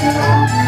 Música